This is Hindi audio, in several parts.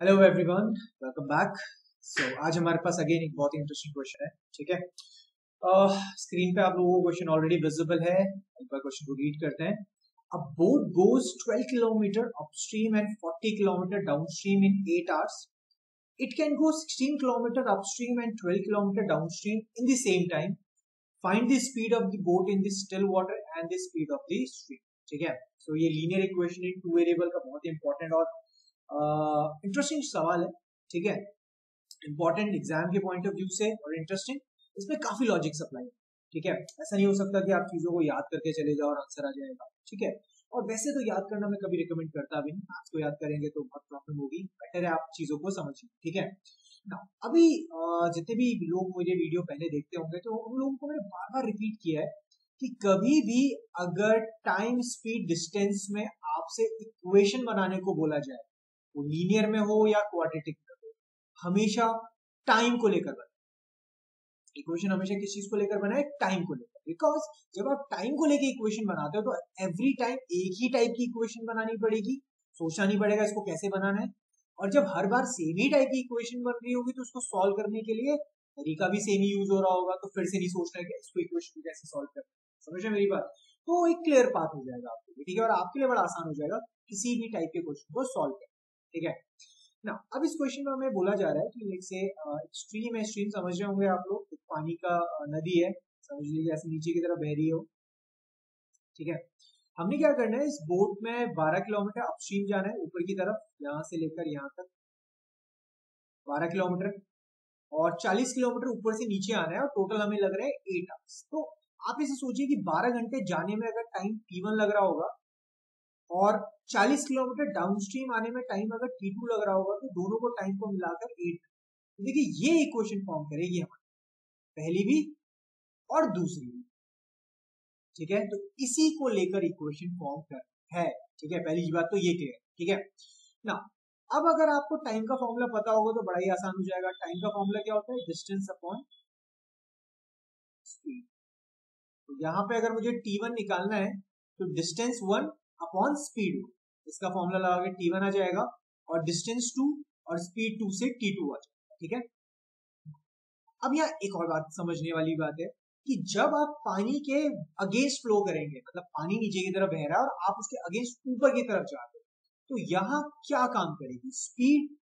Hello everyone welcome back so आज हमारे पास अगेन एक बहुत ही इंटरेस्टिंग क्वेश्चन है ठीक है? स्क्रीन uh, पे आप लोगों को क्वेश्चन ऑलरेडी विजिबल है। एक बार क्वेश्चन को रीड करते हैं। A boat goes 12 kilometre upstream and 40 kilometre downstream in 8 hours it can go 16 kilometer upstream and 12 kilometer downstream in the same time. Find the speed of the boat in the still water and the speed of the stream ठीक है? सो ये linear equation in two variable का बहुत इंपॉर्टेंट और इंटरेस्टिंग uh, सवाल है ठीक है? इंपॉर्टेंट एग्ज़ाम के पॉइंट ऑफ़ व्यू से और इंटरेस्टिंग इसमें काफ़ी लॉजिक सप्लाई है ठीक है? ऐसा नहीं हो सकता कि आप चीज़ों को याद करके चले जाओ और आंसर आ जाएगा ठीक है? और वैसे तो याद करना मैं कभी रिकमेंड करता भी नहीं आज को याद करेंगे तो बहुत प्रॉब्लम होगी बेटर है आप चीज़ों को समझिए ठीक है? ना अभी जितने भी लोग मुझे वीडियो पहले देखते होंगे तो उन लोगों को मैंने बार बार रिपीट किया है कि कभी भी अगर टाइम स्पीड डिस्टेंस में आपसे इक्वेशन बनाने को बोला जाए वो लीनियर में हो या क्वाड्रेटिक में हो, हमेशा टाइम को लेकर बनाए इक्वेशन हमेशा किस चीज़ को लेकर बनाए टाइम को लेकर। बिकॉज़ जब आप टाइम को लेकर इक्वेशन बनाते हो तो एवरी टाइम एक ही टाइप की इक्वेशन बनानी पड़ेगी। सोचना नहीं पड़ेगा इसको कैसे बनाना है। और जब हर बार सेम ही टाइप की इक्वेशन बन रही होगी तो उसको सॉल्व करने के लिए तरीका भी सेम ही यूज़ हो रहा होगा तो फिर से नहीं सोचना कि इसको इक्वेशन कैसे सॉल्व करना समझ रहे मेरी बात? तो एक क्लियर पाथ हो जाएगा आपके लिए, ठीक है? और आपके लिए बड़ा आसान हो जाएगा किसी भी टाइप के क्वेश्चन को सॉल्व करना। ठीक है? ना अब इस क्वेश्चन में हमें बोला जा रहा है कि से स्ट्रीम है स्ट्रीम समझ रहे होंगे आप लोग पानी का नदी है, समझ लीजिए ऐसे नीचे की तरफ़ बह रही हो। ठीक है? हमने क्या करना है, इस बोट में 12 किलोमीटर अपस्ट्रीम जाना है, ऊपर की तरफ़, यहाँ से लेकर यहाँ तक। 12 किलोमीटर और 40 किलोमीटर ऊपर से नीचे आना है और टोटल हमें लग रहा है एट आवर्स तो आप इसे सोचिए कि 12 घंटे जाने में अगर टाइम टी लग रहा होगा और 40 किलोमीटर डाउनस्ट्रीम आने में टाइम अगर टी टू लग रहा होगा तो दोनों को टाइम को मिलाकर एट देखिए, ये इक्वेशन फॉर्म करेगी हमारी। पहली भी और दूसरी भी। ठीक है? तो इसी को लेकर इक्वेशन फॉर्म कर है। ठीक है? पहली बात तो ये क्लियर ठीक है? ना अब अगर आपको टाइम का फॉर्मूला पता होगा तो बड़ा ही आसान हो जाएगा। टाइम का फॉर्मूला क्या होता है? डिस्टेंस अपॉन स्पीड तो यहाँ पे अगर मुझे टी वन निकालना है तो डिस्टेंस वन अपॉन स्पीड इसका फॉर्मूला लगा के टी वन आ जाएगा और डिस्टेंस टू और स्पीड टू से टी टू आ जाएगा, ठीक है? अब यहाँ एक और बात समझने वाली बात है कि जब आप पानी के अगेंस्ट फ्लो करेंगे मतलब पानी नीचे की तरफ़ बह रहा है और आप उसके अगेंस्ट ऊपर की तरफ़ जाते हो तो यहाँ क्या काम करेगी? स्पीड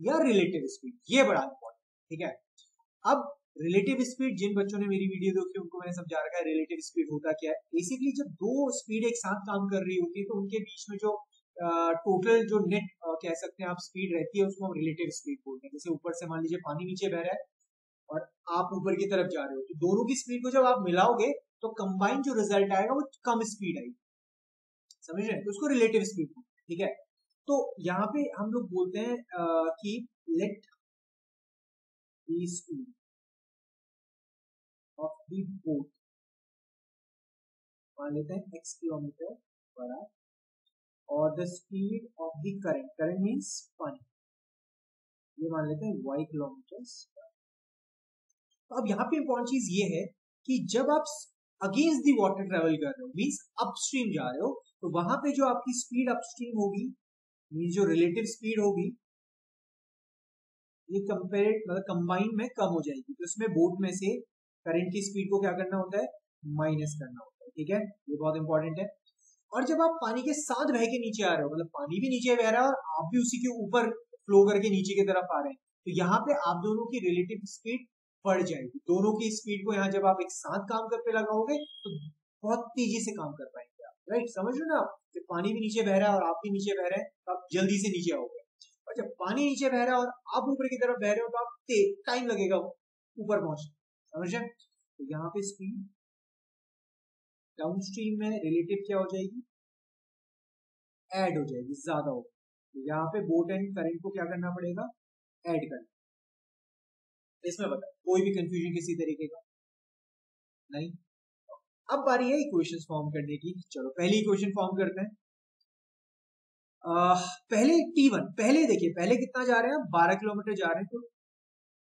या रिलेटिव स्पीड ये बड़ा इंपॉर्टेंट ठीक है? अब रिलेटिव स्पीड जिन बच्चों ने मेरी वीडियो देखी, उनको मैंने समझा रखा है रिलेटिव स्पीड होता क्या है। बेसिकली जब दो स्पीड एक साथ काम कर रही होती है तो उनके बीच में जो टोटल जो नेट कह सकते हैं आप स्पीड रहती है, उसको हम रिलेटिव स्पीड बोलते हैं। जैसे ऊपर से मान लीजिए पानी नीचे बह रहा है और आप ऊपर की तरफ़ जा रहे हो तो दोनों की स्पीड को जब आप मिलाओगे तो कंबाइन जो रिज़ल्ट आएगा, वो कम स्पीड आएगी। समझ रहे हैं? तो उसको रिलेटिव स्पीड ठीक है? तो यहाँ पे हम लोग बोलते हैं कि लेट स्पीड of the मान लेते हैं एक्स किलोमीटर पर आवर और the speed of the current current means पानी ये मान लेते हैं वाई किलोमीटर तो अब यहाँ पे इंपॉर्टेंट चीज़ ये है कि जब आप अगेंस्ट दी वाटर ट्रेवल कर रहे हो मीन्स अपस्ट्रीम जा रहे हो तो वहाँ पे जो आपकी स्पीड अपस्ट्रीम होगी मीन्स जो रिलेटिव स्पीड होगी, ये कंपेरेट मतलब कंबाइन में कम हो जाएगी। तो इसमें बोट में से करंट की स्पीड को क्या करना होता है? माइनस करना होता है, ठीक है? ये बहुत इंपॉर्टेंट है। और जब आप पानी के साथ बह के नीचे आ रहे हो मतलब पानी भी नीचे बह रहा है और आप भी उसी के ऊपर फ्लो करके नीचे की तरफ़ आ रहे हैं तो यहाँ पे आप दोनों की रिलेटिव स्पीड बढ़ जाएगी। दोनों की स्पीड को यहाँ जब आप एक साथ काम करके लगाओगे तो बहुत तेज़ी से काम कर पाएँगे आप राइट समझ लो ना जब पानी भी नीचे बह रहा है और आप भी नीचे बह रहे हैं तो आप जल्दी से नीचे आओगे। और जब पानी नीचे बह रहा है और आप ऊपर की तरफ़ बह रहे हो तो आप टाइम लगेगा ऊपर पहुँचने समझे? तो यहाँ पे स्पीड डाउनस्ट्रीम में रिलेटिव क्या हो जाएगी? ऐड हो जाएगी ज़्यादा हो। तो यहाँ पे बोट एंड करंट को क्या करना पड़ेगा? ऐड करना। इसमें बता कोई भी कंफ्यूजन किसी तरीके का? नहीं? अब बारी है इक्वेशन फॉर्म करने की। चलो पहली इक्वेशन फॉर्म करते हैं। आ, पहले T1 पहले देखिए पहले कितना जा रहे हैं? बारह किलोमीटर जा रहे हैं। तो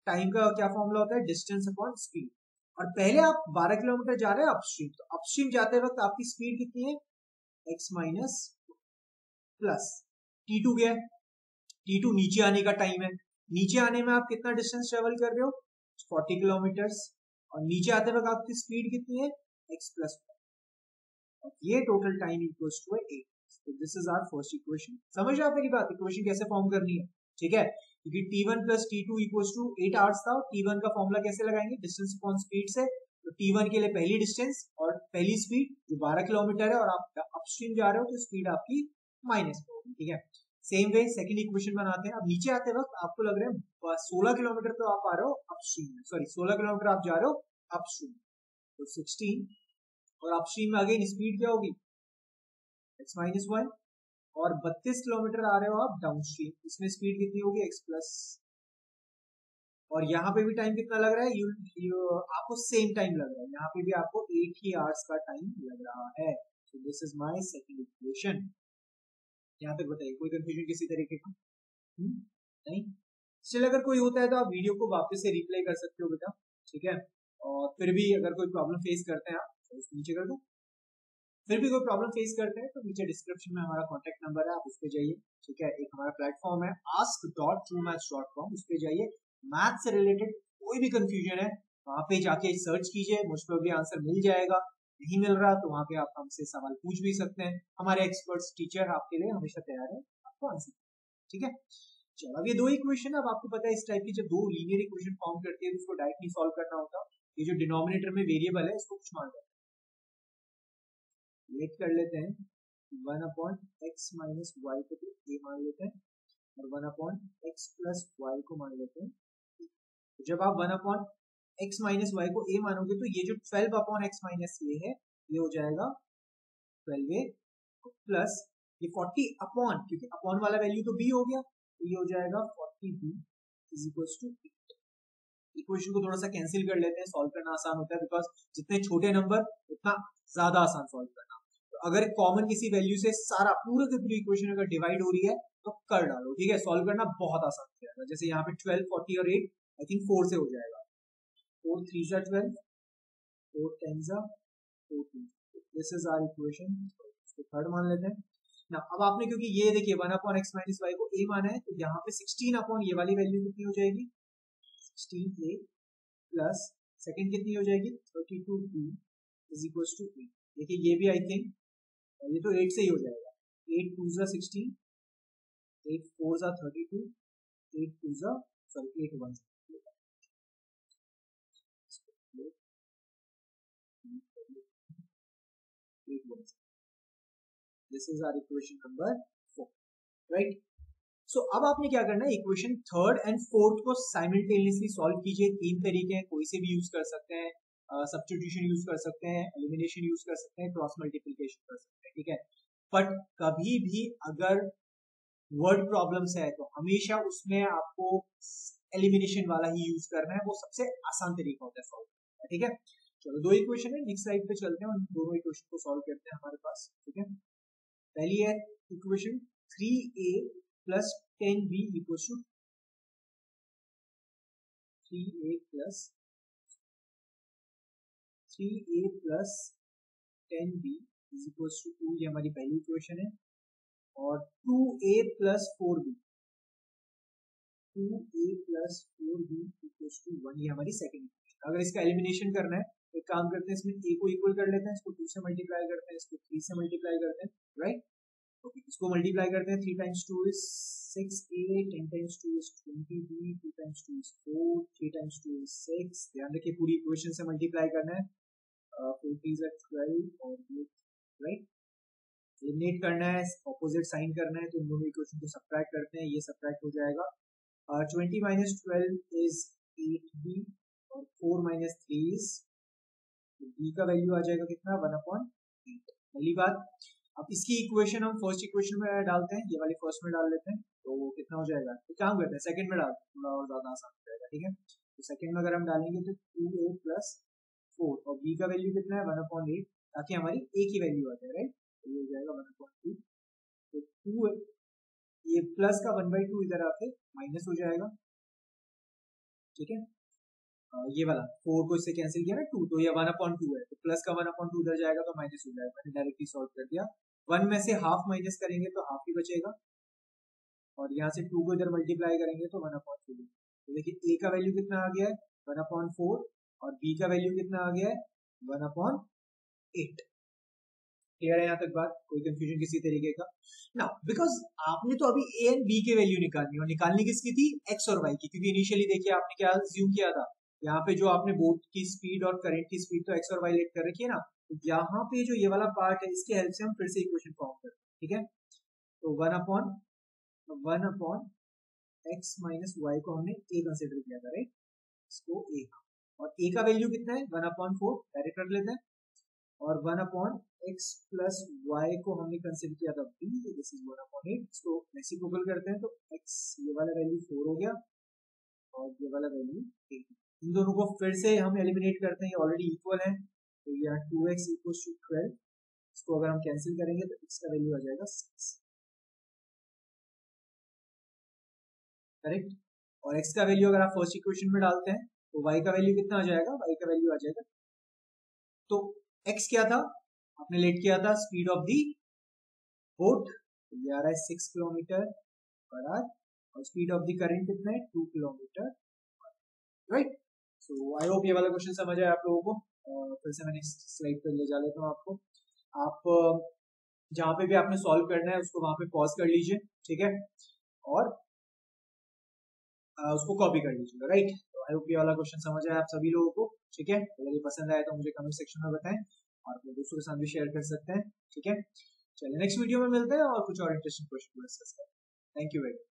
टाइम का क्या फॉर्मूला होता है? डिस्टेंस अपॉन स्पीड और पहले आप 12 किलोमीटर जा रहे हैं अपस्ट्रीम तो अपस्ट्रीम जाते वक्त आपकी स्पीड कितनी है? X minus plus T two गया. टी टू नीचे आने का टाइम है. नीचे आने में आप कितना डिस्टेंस ट्रेवल कर रहे हो? फोर्टी किलोमीटर्स और नीचे आते वक्त आपकी स्पीड कितनी है? एक्स प्लस और ये टोटल टाइम इक्वल्स टू है एट तो this is our first equation समझ रहे आप मेरी बात? इक्वेशन कैसे फॉर्म करनी है? ठीक है? क्योंकि T one plus T two equals to eight hours था टी वन का फॉर्मूला कैसे लगाएँगे? डिस्टेंस अपॉन स्पीड से। तो टी वन के लिए पहली डिस्टेंस और पहली स्पीड जो 12 किलोमीटर है और आप अपस्ट्रीम जा रहे हो तो स्पीड आपकी माइनस होगी, ठीक है? सेम वे सेकंड इक्वेशन बनाते हैं। अब नीचे आते वक्त आपको लग रहा है सोलह किलोमीटर तो आप आ रहे हो अपस्ट्रीम में। सॉरी सोलह किलोमीटर आप जा रहे हो अपस्ट्रीम तो सिक्सटीन और अपस्ट्रीम में अगेन स्पीड क्या होगी? एक्स माइनस वन और बत्तीस किलोमीटर आ रहे हो आप डाउन स्ट्रीम इसमें स्पीड कितनी होगी? एक्स प्लस और यहाँ पे भी टाइम कितना लग रहा है? यू, यू आपको सेम टाइम लग रहा है। यहाँ पे भी आपको एट ही आवर्स का टाइम लग रहा है। So this is my second equation यहाँ तक बताइए कोई कंफ्यूजन किसी तरीके का? हम्म? नहीं? चल अगर कोई होता है तो आप वीडियो को वापस से रिप्लाई कर सकते हो बेटा। ठीक है? और फिर भी अगर कोई प्रॉब्लम फेस करते हैं आप तो नीचे कर दो। फिर भी कोई प्रॉब्लम फेस करते हैं तो नीचे डिस्क्रिप्शन में हमारा कॉन्टेक्ट नंबर है, आप उस पर जाइए, ठीक है? एक हमारा प्लेटफॉर्म है ask dot true maths dot com उस पर जाइए। मैथ से रिलेटेड कोई भी कंफ्यूजन है, वहाँ पे जाके सर्च कीजिए मुझको भी आंसर मिल जाएगा। नहीं मिल रहा तो वहाँ पे आप हमसे सवाल पूछ भी सकते हैं। हमारे एक्सपर्ट्स टीचर आपके लिए हमेशा तैयार है, आपको आंसर ठीक है? चलो, अब ये दो इक्वेशन अब आपको पता है इस टाइप की जब दो लीनियर इक्वेशन फॉर्म करती है तो उसको डायरेक्टली सॉल्व करना होता है। ये जो डिनोमिनेटर में वेरिएबल है, इसको कुछ मान लेते लेट कर लेते हैं। One upon X minus Y को तो ए मान लेते हैं और one upon X plus Y को मान लेते हैं। तो जब आप one upon X minus Y को ए मानोगे तो ये जो twelve upon X minus A है, ये हो जाएगा ट्वेल्व ए प्लस ये फोर्टी अपॉन, क्योंकि अपॉन वाला वैल्यू तो बी हो गया तो ये हो जाएगा forty B is equal two equation को थोड़ा सा कैंसिल कर लेते हैं, सॉल्व करना आसान होता है, बिकॉज़ जितने छोटे नंबर, उतना ज़्यादा आसान सॉल्व करना। अगर कॉमन किसी वैल्यू से सारा पूरे के पूरी इक्वेशन अगर डिवाइड हो रही है तो कर डालो, ठीक है? सॉल्व करना बहुत आसान हो। जाएगा जैसे यहाँ पे ट्वेल्व फोर्टी और एट आई थिंक फोर से हो जाएगा। फोर थ्री जा ट्वेल्व फोर टेन जा four this is our equation इसको थर्ड मान लेते हैं। ना अब आपने, क्योंकि ये देखिए one upon X minus Y को ए माना है तो यहाँ पे सिक्सटीन अपॉन ये वाली वैल्यू कितनी हो जाएगी? सिक्सटीन ए प्लस सेकेंड कितनी हो जाएगी? Thirty two B is equal to A देखिए, ये भी आई थिंक ये तो एट से ही हो जाएगा। एट टू जा सिक्सटीन एट फोर जा थर्टी टू एट टू जा sorry eight one this is our equation number four right so अब आपने क्या करना है? इक्वेशन थर्ड एंड फोर्थ को साइमल्टेनियसली सॉल्व कीजिए। तीन तरीके हैं, कोई से भी यूज़ कर सकते हैं। सब्सटीट्यूशन यूज़ कर सकते हैं एलिमिनेशन यूज़ कर सकते हैं क्रॉस मल्टीप्लीकेशन कर सकते हैं, ठीक है? बट कभी भी अगर वर्ड प्रॉब्लम्स है तो हमेशा उसमें आपको एलिमिनेशन वाला ही यूज़ करना है, वो सबसे आसान तरीका होता है सॉल्व ठीक है? चलो, दो इक्वेशन है नेक्स्ट स्लाइड पे चलते हैं और दोनों इक्वेशन को सॉल्व करते हैं हमारे पास, ठीक है? पहली है equation three A plus ten B equal to three A plus three A plus ten B is equal to two ये हमारी पहली इक्वेशन है, और two A plus four B two A plus four B equal to one ये हमारी सेकेंड इक्वेशन अगर इसका एलिमिनेशन करना है, एक काम करते हैं, इसमें ए को इक्वल कर लेते हैं, इसको टू से मल्टीप्लाई करते हैं, इसको थ्री से मल्टीप्लाई करते हैं राइट ओके इसको मल्टीप्लाई करते हैं three times two is six A ten times two is twenty B two times two is four three times two is six ध्यान रखिए, पूरी इक्वेशन से मल्टीप्लाई करना है। फोर इज़ ट्वेल्व और राइट एलिमिनेट करना है ऑपोजिट साइन करना है तो इन दोनों इक्वेशन को सब्ट्रैक्ट करते हैं, ये सब्ट्रैक्ट हो जाएगा। Twenty minus twelve is eight B और four minus three is B का वैल्यू आ जाएगा कितना? वन अपॉन एट पहली बात, अब इसकी इक्वेशन हम फ़र्स्ट इक्वेशन में डालते हैं, ये वाली फ़र्स्ट में डाल लेते हैं तो वो कितना हो जाएगा? तो क्या करते हैं? सेकंड में डालते हैं थोड़ा और ज़्यादा आसान हो जाएगा, ठीक है? तो सेकंड में अगर हम डालेंगे तो टू ए प्लस फोर और बी का वैल्यू कितना है? वन अपॉन एट ताकि हमारी ए की वैल्यू आ जाए राइट तो ये हो जाएगा वन अपॉन टू तो टू ये प्लस का वन बाई टू इधर आके माइनस हो जाएगा। ठीक है? ये वाला। फोर को इससे कैंसिल किया ना टू तो ये वन अपॉइंट टू है। तो प्लस का वन अपॉइंट टू उधर जाएगा तो माइनस हो जाएगा। मैंने डायरेक्टली सॉल्व कर दिया। वन में से हाफ़ माइनस करेंगे तो हाफ़ ही बचेगा। और यहाँ से टू को इधर मल्टीप्लाई करेंगे तो वन अपॉइंट टू तो देखिए ए का वैल्यू कितना आ गया है? वन अपॉइंट फोर और बी का वैल्यू कितना आ गया वन अपॉन एट क्लियर है यहाँ तक बात? कोई कंफ्यूजन किसी तरीके का? ना बिकॉज़ आपने तो अभी ए एंड बी के वैल्यू निकालनी और निकालनी किसकी थी? एक्स और वाई की, क्योंकि इनिशियली देखिए आपने क्या ज्यूम किया था। यहाँ पे जो आपने बोट की स्पीड और करंट की स्पीड तो एक्स और वाई लेट कर रखी है ना? तो यहाँ पे जो ये वाला पार्ट है, इसके हेल्प से हम फिर से इक्वेशन फॉर्म करते हैं, ठीक है? तो one upon one upon X minus Y को हमने ए कंसिडर किया था राइट इसको ए और ए का वैल्यू कितना है? वन अपॉन फोर डायरेक्ट कर लेते हैं। और one upon X plus Y को हमने कंसिडर किया था B this is one upon eight इसको रेसिप्रोकल करते हैं तो एक्स ये वाला वैल्यू फोर हो गया और ये वाला वैल्यू एट इन दोनों को फिर से हम एलिमिनेट करते हैं, ये ऑलरेडी इक्वल है तो यहाँ two X equal to twelve इसको अगर हम कैंसिल करेंगे तो एक्स का वैल्यू आ जाएगा सिक्स करेक्ट और एक्स का वैल्यू अगर आप फ़र्स्ट इक्वेशन में डालते हैं तो y का वैल्यू कितना आ जाएगा? वाई का वैल्यू आ जाएगा। तो एक्स क्या था? आपने लेट किया था स्पीड ऑफ़ दी बोट ये आ रहा है सिक्स किलोमीटर पर आवर और स्पीड ऑफ़ दी करंट कितना है? Two kilometre right so I hope ये वाला क्वेश्चन समझ आया आप लोगों को। फिर से मैं नेक्स्ट स्लाइड पर ले जा लेता हूँ आपको। आप जहाँ पे भी आपने सॉल्व करना है, उसको वहाँ पे पॉज कर लीजिए, ठीक है? और उसको कॉपी कर लीजिएगा राइट आई होप ये वाला क्वेश्चन समझ आया आप सभी लोगों को, ठीक है? अगर ये पसंद आया तो मुझे कमेंट सेक्शन में बताएँ और अपने दोस्तों के साथ भी शेयर कर सकते हैं, ठीक है? चलिए नेक्स्ट वीडियो में मिलते हैं और कुछ और इंटरेस्टिंग क्वेश्चन डिस्कस करें। Thank you very much